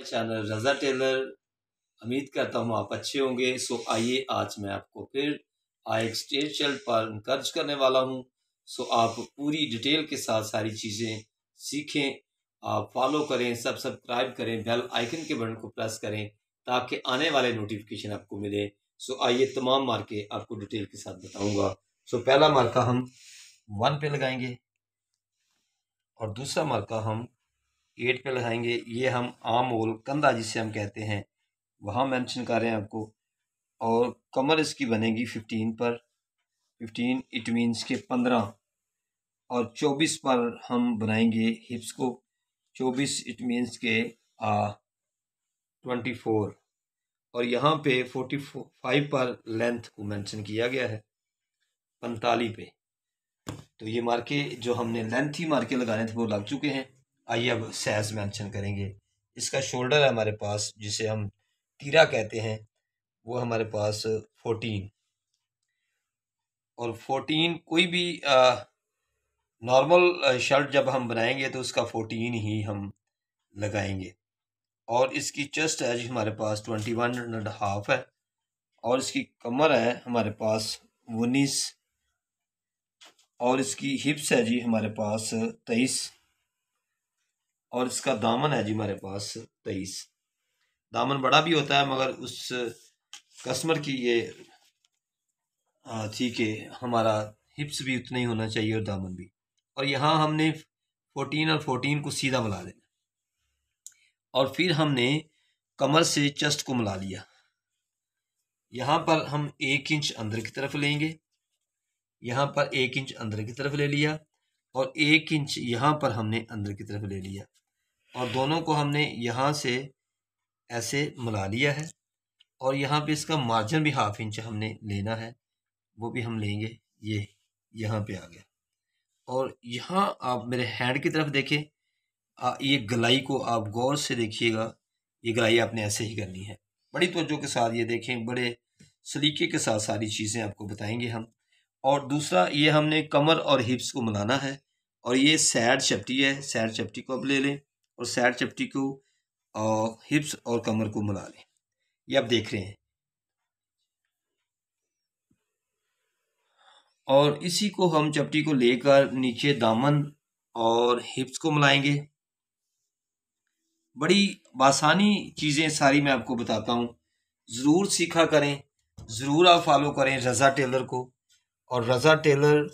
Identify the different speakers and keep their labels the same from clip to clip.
Speaker 1: Channel रज़ा Taylor. उम्मीद करता हूँ आप अच्छे होंगे सो आइए आज मैं आपको फिर एक स्टेज शर्ट पर इंकर्ज करने वाला हूँ। सो आप पूरी डिटेल के साथ सारी चीज़ें सीखें, आप फॉलो करें सब सब्सक्राइब करें बेल आइकन के बटन को प्रेस करें, ताकि आने वाले नोटिफिकेशन आपको मिले। सो आइए तमाम मार्के आपको डिटेल के साथ बताऊँगा। सो पहला मार्का हम वन पे लगाएँगे और दूसरा मार्का हम एट पे लगाएँगे, ये हम आम ओल कंधा जिसे हम कहते हैं, वहाँ मेंशन कर रहे हैं आपको। और कमर इसकी बनेगी फिफ्टीन पर। फिफ्टीन इट मीन्स के पंद्रह। और चौबीस पर हम बनाएँगे हिप्स को। चौबीस इट मीन्स के ट्वेंटी फोर और यहाँ पे फोर्टी फाइव पर लेंथ को मेंशन किया गया है, पैंतालीस पे। तो ये मार्के जो हमने लेंथ ही मार्के लगाने थे, वो लग चुके हैं। आइए अब साइज़ मेंशन करेंगे। इसका शोल्डर है हमारे पास, जिसे हम तीरा कहते हैं, वो हमारे पास फोर्टीन और फोर्टीन कोई भी नॉर्मल शर्ट जब हम बनाएँगे तो उसका फोर्टीन ही हम लगाएँगे। और इसकी चेस्ट है जी हमारे पास ट्वेंटी वन एंड हाफ़ है। और इसकी कमर है हमारे पास उन्नीस। और इसकी हिप्स है जी हमारे पास तेईस। और इसका दामन है जी हमारे पास तेईस। दामन बड़ा भी होता है, मगर उस कस्टमर की ये थी कि हमारा हिप्स भी उतना ही होना चाहिए और दामन भी। और यहाँ हमने फोर्टीन और फोर्टीन को सीधा मिला देना। और फिर हमने कमर से चेस्ट को मिला लिया। यहाँ पर हम एक इंच अंदर की तरफ़ लेंगे। यहाँ पर एक इंच अंदर की तरफ़ ले लिया। और एक इंच यहाँ पर हमने अंदर की तरफ़ ले लिया। और दोनों को हमने यहाँ से ऐसे मिला लिया है। और यहाँ पे इसका मार्जिन भी हाफ़ इंच हमने लेना है। वो भी हम लेंगे। ये यहाँ पे आ गया। और यहाँ आप मेरे हैंड की तरफ़ देखें। आ, ये गलाई को आप गौर से देखिएगा। ये गलाई आपने ऐसे ही करनी है। बड़ी तवज्जो के साथ ये देखें। बड़े सलीके के साथ सारी चीज़ें आपको बताएँगे हम। और दूसरा, ये हमने कमर और हिप्स को मिलाना है और ये सैड चपटी है। सैड चपटी को अब ले लें और सैड चपटी को और हिप्स और कमर को मिला लें। ये आप देख रहे हैं। और इसी को हम चपटी को लेकर नीचे दामन और हिप्स को मिलाएँगे बड़ी आसानी चीज़ें सारी मैं आपको बताता हूँ। ज़रूर सीखा करें, ज़रूर आप फॉलो करें रज़ा टेलर को। और रज़ा टेलर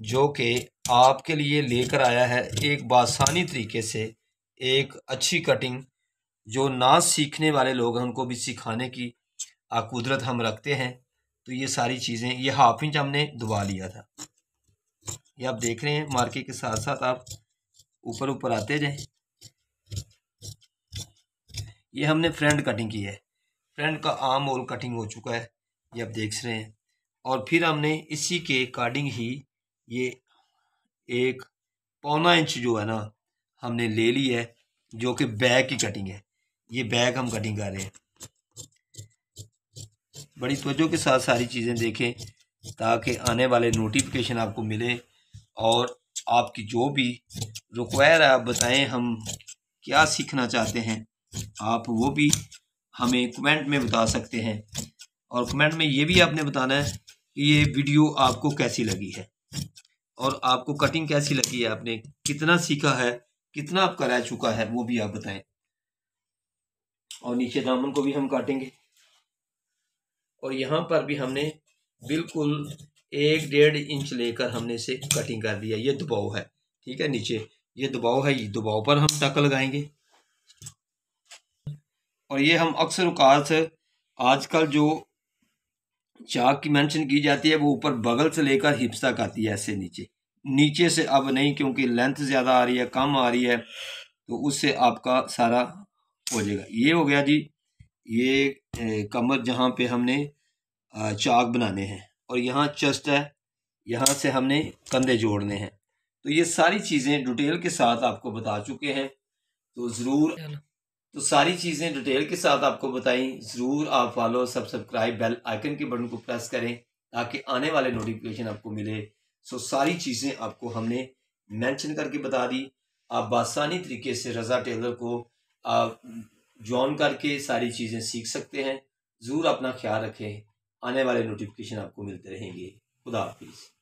Speaker 1: जो कि आपके लिए लेकर आया है एक बासानी तरीके से एक अच्छी कटिंग जो ना सीखने वाले लोग हैं, उनको भी सिखाने की कुदरत हम रखते हैं। तो ये सारी चीज़ें, ये हाफ़ इंच हमने दबा लिया था। ये आप देख रहे हैं मार्के के साथ साथ आप ऊपर ऊपर आते जाएँ। ये हमने फ्रंट कटिंग की है। फ्रंट का आम और कटिंग हो चुका है। ये आप देख रहे हैं। और फिर हमने इसी के अकॉर्डिंग ही ये एक पौना इंच जो है ना, हमने ले ली है, जो कि बैग की कटिंग है। ये बैग हम कटिंग कर रहे हैं। बड़ी तवज्जो के साथ सारी चीज़ें देखें, ताकि आने वाले नोटिफिकेशन आपको मिले, और आपकी जो भी रिक्वायर है, आप बताएँ हम क्या सीखना चाहते हैं। आप वो भी हमें कमेंट में बता सकते हैं। और कमेंट में ये भी आपने बताना है ये वीडियो आपको कैसी लगी है? और आपको कटिंग कैसी लगी है आपने? कितना सीखा है? कितना आपका रह चुका है? वो भी आप बताएँ। और नीचे दामन को भी हम काटेंगे। और यहाँ पर भी हमने बिल्कुल एक डेढ़ इंच लेकर हमने इसे कटिंग कर दिया। ये दबाव है, ठीक है? नीचे ये दबाव है, ये दबाव पर हम टक लगाएँगे। और ये हम अक्सर उकात आजकल जो चाक की मेंशन की जाती है, वो ऊपर बगल से लेकर हिप्स तक आती है, ऐसे नीचे। नीचे से अब नहीं, क्योंकि लेंथ ज़्यादा आ रही है, कम आ रही है तो उससे आपका सारा हो जाएगा। ये हो गया जी, ये कमर जहाँ पे हमने चाक बनाने हैं, और यहाँ चेस्ट है, यहाँ से हमने कंधे जोड़ने हैं। तो ये सारी चीज़ें डिटेल के साथ आपको बता चुके हैं तो ज़रूर तो सारी चीज़ें डिटेल के साथ आपको बताई। ज़रूर आप फॉलो सब सब्सक्राइब बेल आइकन के बटन को प्रेस करें ताकि आने वाले नोटिफिकेशन आपको मिले। सो सारी चीज़ें आपको हमने मेंशन करके बता दी। आप बासानी तरीके से रज़ा टेलर को, आप करके सारी चीज़ें सीख सकते हैं। ज़रूर अपना ख्याल रखें। आने वाले नोटिफिकेशन आपको मिलते रहेंगे। खुदा हाफिज़।